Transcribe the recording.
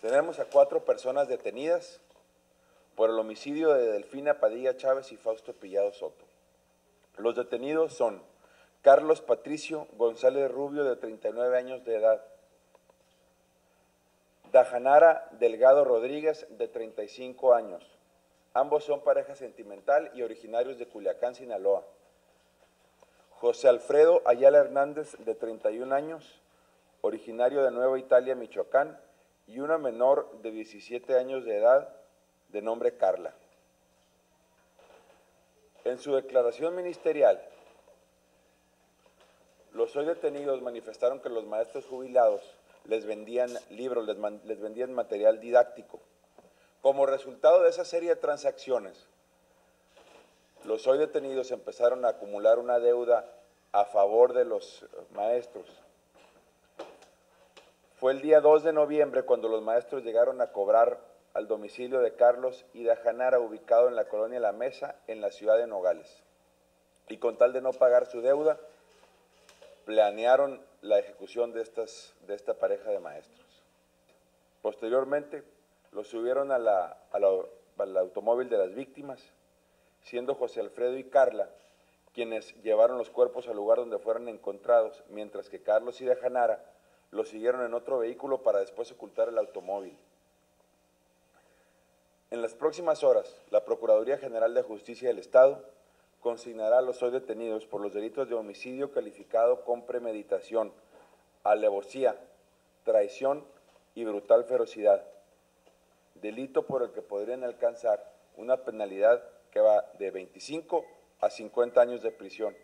Tenemos a cuatro personas detenidas por el homicidio de Delfina Padilla Chávez y Fausto Pillado Soto. Los detenidos son Carlos Patricio González Rubio, de 39 años de edad, Dajanara Delgado Rodríguez, de 35 años. Ambos son pareja sentimental y originarios de Culiacán, Sinaloa. José Alfredo Ayala Hernández, de 31 años, originario de Nueva Italia, Michoacán, y una menor de 17 años de edad, de nombre Carla. En su declaración ministerial, los hoy detenidos manifestaron que los maestros jubilados les vendían libros, les, vendían material didáctico. Como resultado de esa serie de transacciones, los hoy detenidos empezaron a acumular una deuda a favor de los maestros. Fue el día 2 de noviembre cuando los maestros llegaron a cobrar al domicilio de Carlos y de Janara, ubicado en la colonia La Mesa, en la ciudad de Nogales. Y con tal de no pagar su deuda, planearon la ejecución de, estas, de esta pareja de maestros. Posteriormente, los subieron a la, al automóvil de las víctimas, siendo José Alfredo y Carla quienes llevaron los cuerpos al lugar donde fueron encontrados, mientras que Carlos y Los siguieron en otro vehículo para después ocultar el automóvil. En las próximas horas, la Procuraduría General de Justicia del Estado consignará a los hoy detenidos por los delitos de homicidio calificado con premeditación, alevosía, traición y brutal ferocidad, delito por el que podrían alcanzar una penalidad que va de 25 a 50 años de prisión